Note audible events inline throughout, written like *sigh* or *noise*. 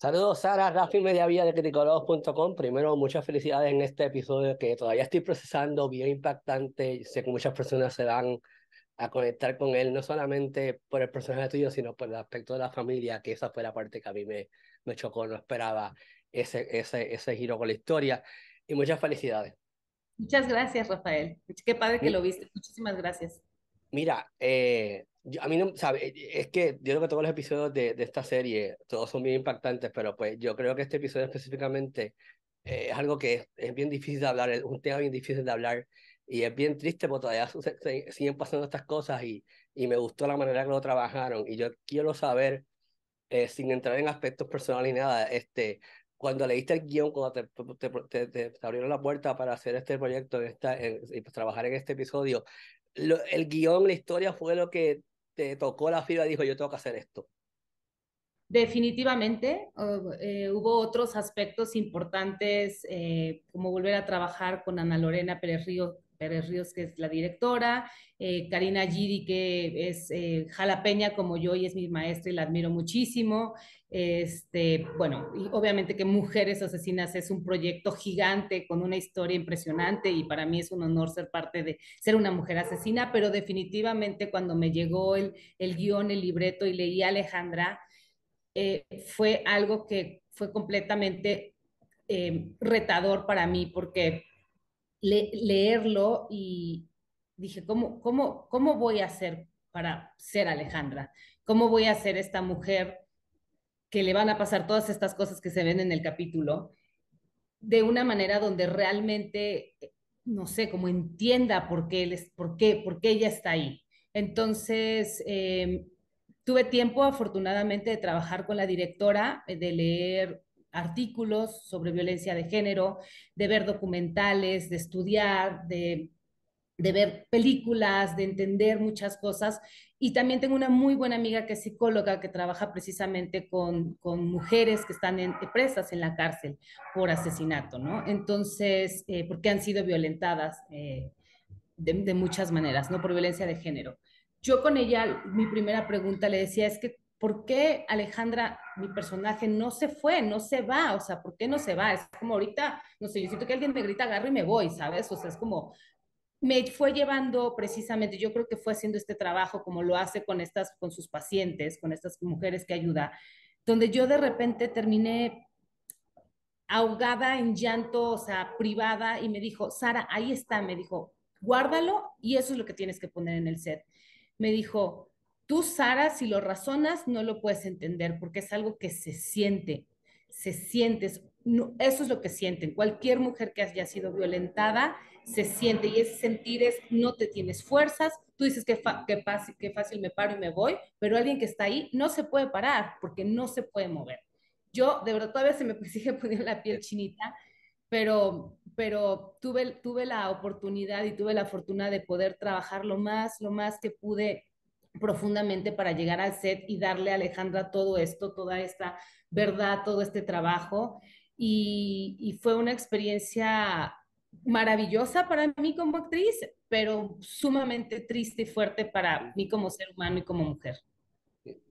Saludos, Sara, Rafi Mediavía de criticólogos.com. Primero, muchas felicidades en este episodio que todavía estoy procesando, bien impactante. Sé que muchas personas se van a conectar con él, no solamente por el personaje tuyo, sino por el aspecto de la familia, que esa fue la parte que a mí me, me chocó, no esperaba ese, ese, ese giro con la historia. Y muchas felicidades. Muchas gracias, Rafael. Qué padre que lo viste. Muchísimas gracias. Mira, eh, a mí no, sabe, es que yo creo que todos los episodios de, de, esta serie, todos son bien impactantes, pero pues yo creo que este episodio específicamente eh, es algo que es, bien difícil de hablar, es un tema bien difícil de hablar y es bien triste porque todavía siguen pasando estas cosas y, y me gustó la manera que lo trabajaron y yo quiero saber, eh, sin entrar en aspectos personales ni nada, este, cuando leíste el guion, cuando te, te, te, abrieron la puerta para hacer este proyecto en esta, y pues, trabajar en este episodio, el guion, la historia fue lo que te tocó la fibra y dijo, yo tengo que hacer esto? Definitivamente, eh, hubo otros aspectos importantes, eh, como volver a trabajar con Ana Lorena Pérez Ríos, Pérez Ríos, que es la directora, eh, Karina Giri, que es eh, jalapeña como yo y es mi maestra y la admiro muchísimo. Este, bueno, y obviamente que Mujeres Asesinas es un proyecto gigante con una historia impresionante y para mí es un honor ser parte de ser una mujer asesina, pero definitivamente cuando me llegó el, el guion, el libreto y leí a Alejandra, eh, fue algo que fue completamente retador para mí porque leerlo y dije, ¿cómo, cómo, ¿cómo voy a hacer para ser Alejandra? ¿Cómo voy a ser esta mujer que le van a pasar todas estas cosas que se ven en el capítulo de una manera donde realmente, no sé, como entienda por qué, les, por qué, por qué ella está ahí? Entonces, eh, tuve tiempo, afortunadamente, de trabajar con la directora, de leer artículos sobre violencia de género, de ver documentales, de estudiar, de, de ver películas, de entender muchas cosas. Y también tengo una muy buena amiga que es psicóloga que trabaja precisamente con, con mujeres que están en, presas en la cárcel por asesinato, ¿no? Entonces, eh, porque han sido violentadas eh, de, de, muchas maneras, ¿no? Por violencia de género. Yo con ella, mi primera pregunta le decía es que ¿por qué Alejandra, mi personaje, no se fue, no se va? O sea, ¿por qué no se va? Es como ahorita, no sé, yo siento que alguien me grita, agarro y me voy, ¿sabes? O sea, es como, me fue llevando precisamente, yo creo que fue haciendo este trabajo como lo hace con estas, con sus pacientes, con estas mujeres que ayuda, donde yo de repente terminé ahogada en llanto, o sea, privada, y me dijo, Sara, ahí está, me dijo, guárdalo y eso es lo que tienes que poner en el set. Me dijo, Tú, Sara, si lo razonas, no lo puedes entender porque es algo que se siente, se siente, eso es lo que sienten. Cualquier mujer que haya sido violentada se siente y ese sentir es no te tienes fuerzas, tú dices que, que, fácil, que fácil me paro y me voy, pero alguien que está ahí no se puede parar porque no se puede mover. Yo, de verdad, todavía se me *laughs* sigue poniendo la piel chinita, pero, pero tuve, tuve la oportunidad y tuve la fortuna de poder trabajar más, lo más que pude profundamente para llegar al set y darle a Alejandra todo esto, toda esta verdad, todo este trabajo. Y, y, fue una experiencia maravillosa para mí como actriz, pero sumamente triste y fuerte para mí como ser humano y como mujer.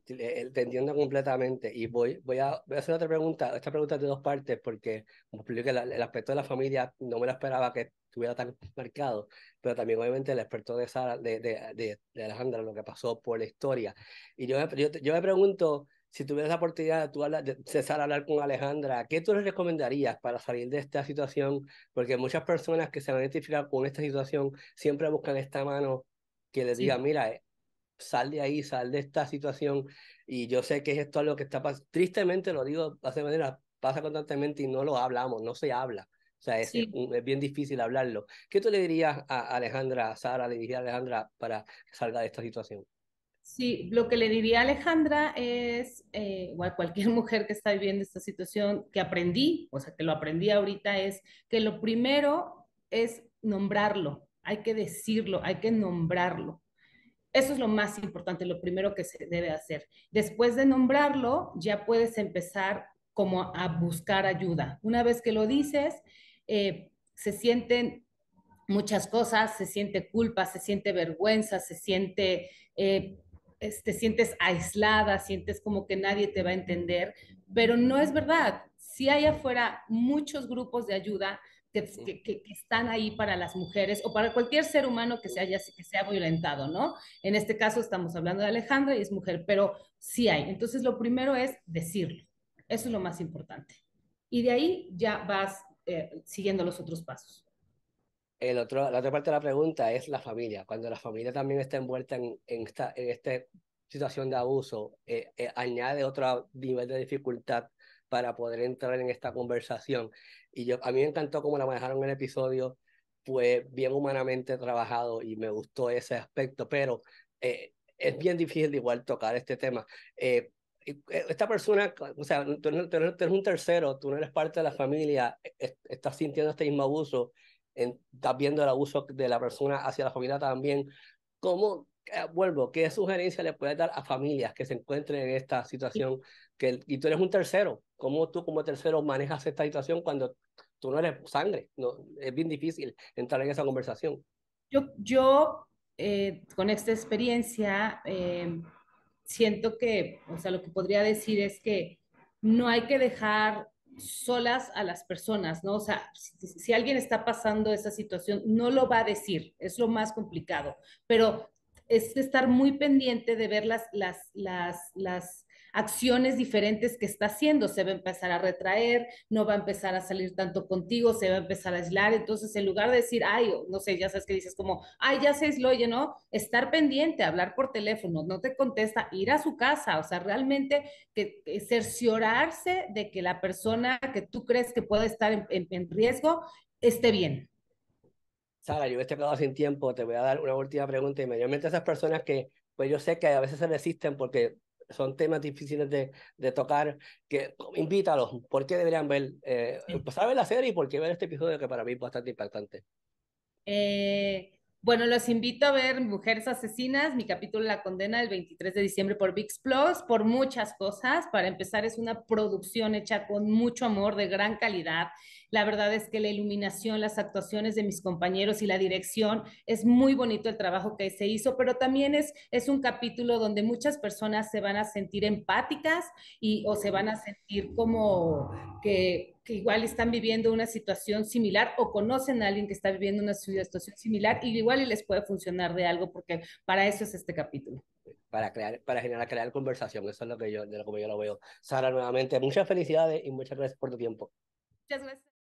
Te entiendo completamente y voy, voy, a, voy a hacer otra pregunta, esta pregunta es de dos partes porque como expliqué, el aspecto de la familia no me lo esperaba que estuviera tan marcado, pero también obviamente el experto de, Sara, de, de, de, Alejandra, lo que pasó por la historia. Y yo, yo, yo me pregunto, si tuvieras la oportunidad de, de cesar a hablar con Alejandra, ¿qué tú le recomendarías para salir de esta situación? Porque muchas personas que se van a identificar con esta situación siempre buscan esta mano que les diga, mira, eh, sal de ahí, sal de esta situación. Y yo sé que esto es lo que está pasando. Tristemente lo digo de manera, pasa constantemente y no lo hablamos, no se habla. O sea, es, es, bien difícil hablarlo. ¿Qué tú le dirías a Alejandra, a Sara, le dirías a Alejandra para que salga de esta situación? Sí, lo que le diría a Alejandra es, eh, o a cualquier *laughs* mujer que está viviendo esta situación, que aprendí, o sea, que lo aprendí ahorita, es que lo primero es nombrarlo, hay que decirlo, hay que nombrarlo. Eso es lo más importante, lo primero que se debe hacer. Después de nombrarlo, ya puedes empezar como a buscar ayuda. Una vez que lo dices, eh, se sienten muchas cosas, se siente culpa, se siente vergüenza, se siente, eh, te sientes aislada, sientes como que nadie te va a entender, pero no es verdad. Si hay afuera muchos grupos de ayuda que, que, que, están ahí para las mujeres o para cualquier ser humano que se haya que sea violentado, ¿no? En este caso estamos hablando de Alejandra y es mujer, pero sí hay. Entonces lo primero es decirlo. Eso es lo más importante. Y de ahí ya vas eh, siguiendo los otros pasos. El otro, la otra parte de la pregunta es la familia. Cuando la familia también está envuelta en, en esta, en esta situación de abuso, eh, eh, añade otro nivel de dificultad para poder entrar en esta conversación. Y yo, a mí me encantó cómo la manejaron en el episodio, fue bien humanamente trabajado y me gustó ese aspecto, pero es bien difícil de igual tocar este tema. Eh, esta persona, o sea, tú, eres un tercero, tú no eres parte de la familia, e, estás sintiendo este mismo abuso, estás viendo el abuso de la persona hacia la familia también. ¿Cómo, eh, vuelvo, qué sugerencia le puedes dar a familias que se encuentren en esta situación? Que, y tú eres un tercero, ¿cómo tú como tercero manejas esta situación cuando tú no eres sangre? No, es bien difícil entrar en esa conversación. Yo, yo eh, con esta experiencia, siento que, o sea, lo que podría decir es que no hay que dejar solas a las personas, ¿no? O sea, si, alguien está pasando esa situación, no lo va a decir, es lo más complicado, pero es estar muy pendiente de ver las, las, las, las acciones diferentes que está haciendo. Se va a empezar a retraer, no va a empezar a salir tanto contigo, se va a empezar a aislar. Entonces, en lugar de decir, ay, no sé, ya sabes que dices como, ay, ya se aisló, oye, ¿no? Estar pendiente, hablar por teléfono, no te contesta, ir a su casa, o sea, realmente que, cerciorarse de que la persona que tú crees que puede estar en, en riesgo esté bien. Sara, yo he quedado sin tiempo, te voy a dar una última pregunta y mayormente esas personas que, pues yo sé que a veces se resisten porque son temas difíciles de, de tocar, que invítalos, ¿por qué deberían ver, eh, empezar a ver la serie y por qué ver este episodio que para mí es bastante impactante? Eh, bueno, los invito a ver Mujeres Asesinas, mi capítulo La Condena del 23 de diciembre por VIX Plus, por muchas cosas. Para empezar, es una producción hecha con mucho amor, de gran calidad. La verdad es que la iluminación, las actuaciones de mis compañeros y la dirección, es muy bonito el trabajo que se hizo, pero también es, es un capítulo donde muchas personas se van a sentir empáticas y, o se van a sentir como que, que igual están viviendo una situación similar o conocen a alguien que está viviendo una situación similar y igual les puede funcionar de algo porque para eso es este capítulo para crear, para generar, crear conversación. Eso es lo que yo, de lo que yo lo veo. Sara, nuevamente, muchas felicidades y muchas gracias por tu tiempo. Muchas gracias.